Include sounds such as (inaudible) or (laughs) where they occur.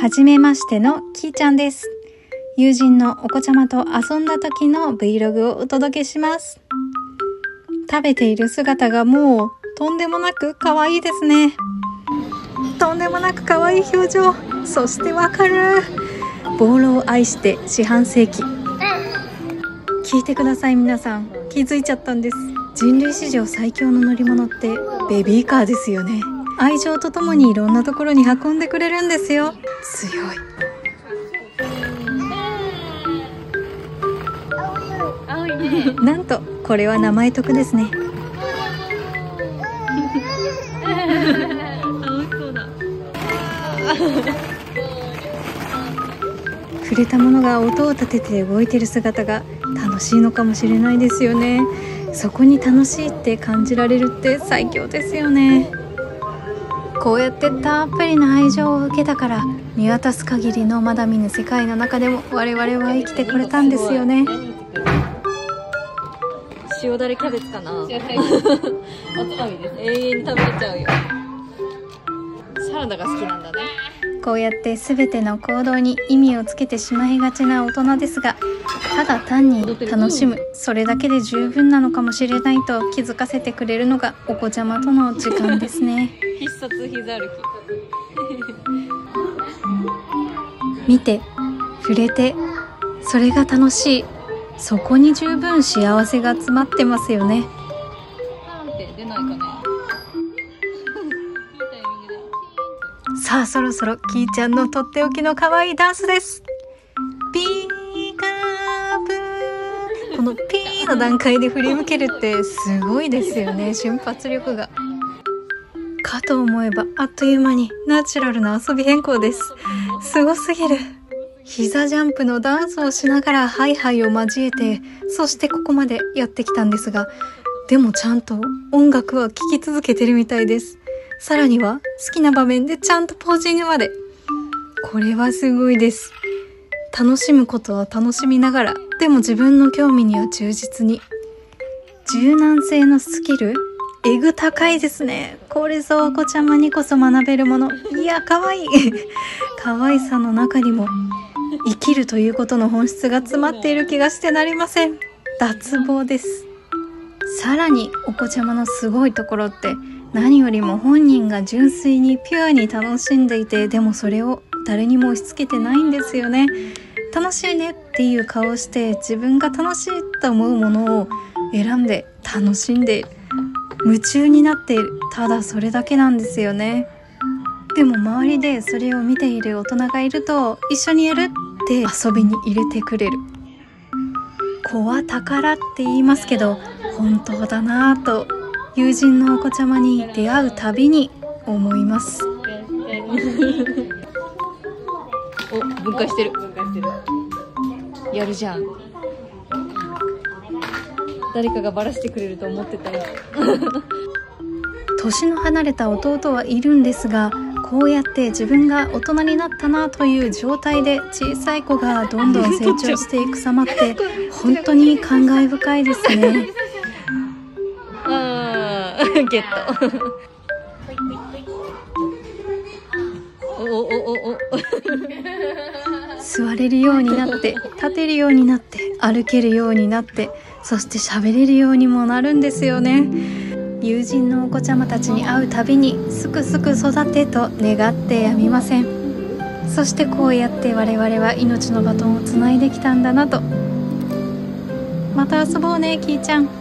はじめましてのきーちゃんです。友人のお子ちゃまと遊んだ時の Vlog をお届けします。食べている姿がもうとんでもなく可愛いですね。とんでもなく可愛い表情。そしてわかる。ボールを愛して四半世紀。聞いてください皆さん。気づいちゃったんです。人類史上最強の乗り物ってベビーカーですよね。愛情とともにいろんなところに運んでくれるんですよ。強い。青いね。なんとこれは名前得ですね。(laughs) 青いそうだ。触れたものが音を立てて動いてる姿が楽しいのかもしれないですよねそこに楽しいって感じられるって最強ですよねこうやってたっぷりな愛情を受けたから見渡す限りのまだ見ぬ世界の中でも我々は生きてこれたんですよね。塩だれキャベツかな。(laughs) おつまみです。永遠に食べれちゃうよ。サラダが好きなんだねこうやって全ての行動に意味をつけてしまいがちな大人ですがただ単に楽しむそれだけで十分なのかもしれないと気づかせてくれるのがお子ちゃまとの時間ですね。必殺膝歩き見て触れてそれが楽しい。そこに十分幸せが詰まってますよね。パンって出ないかねさあそろそろキーちゃんのとっておきの可愛いダンスです。ピーカーブー。このピーの段階で振り向けるってすごいですよね。瞬発力が。かと思えばあっという間にナチュラルな遊び変更です。すごすぎる。膝ジャンプのダンスをしながらハイハイを交えてそしてここまでやってきたんですがでもちゃんと音楽は聴き続けてるみたいです。さらには好きな場面でちゃんとポージングまで。これはすごいです。楽しむことは楽しみながらでも自分の興味には忠実に。柔軟性のスキル？えぐ高いですね。これぞお子ちゃまにこそ学べるもの。いや可愛い。(laughs) 可愛さの中にも生きるということの本質が詰まっている気がしてなりません。脱帽です。さらにお子ちゃまのすごいところって何よりも本人が純粋にピュアに楽しんでいてでもそれを誰にも押し付けてないんですよね。楽しいねっていう顔をして自分が楽しいと思うものを選んで楽しんで夢中になっている。ただそれだけなんですよね。でも周りでそれを見ている大人がいると一緒にやるって遊びに入れてくれる。子は宝って言いますけど本当だなぁと友人のお子ちゃまに出会うたびに思います。お分解してる。分解してるやるじゃん。誰かがバラしてくれると思ってたら (laughs) 年の離れた弟はいるんですがこうやって自分が大人になったなという状態で小さい子がどんどん成長していく様って本当に感慨深いですねゲット。(laughs) おおおおお。座れるようになって立てるようになって歩けるようになってそして喋れるようにもなるんですよね。友人のお子ちゃまたちに会うたびにすくすく育てと願ってやみません。そしてこうやって我々は命のバトンをつないできたんだなと。また遊ぼうねキーちゃん。